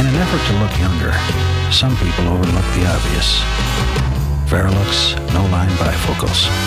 In an effort to look younger, some people overlook the obvious. Verilux No Line Bifocals.